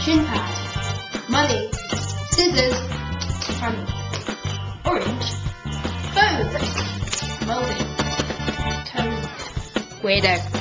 Shin pad. Money. Scissors. Hammer. Orange. phone, Molding. toe, Weirdo.